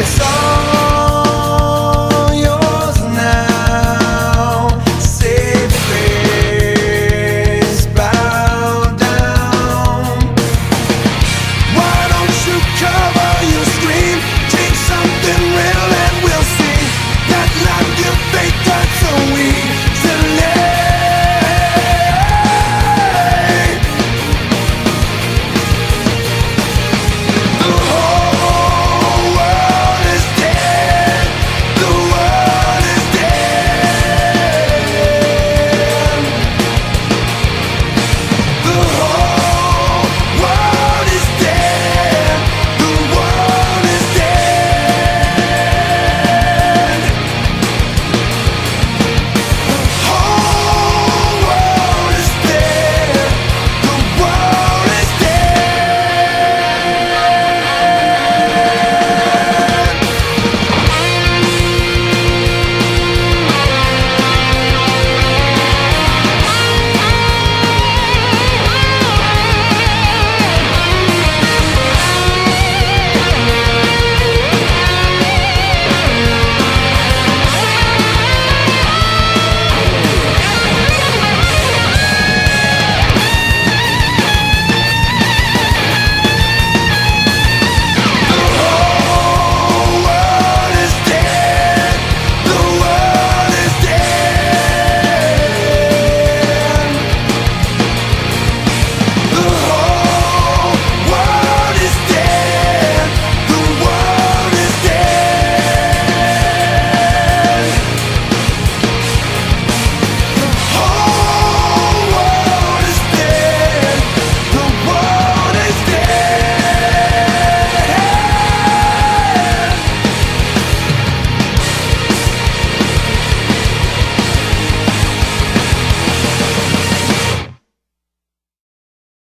It's all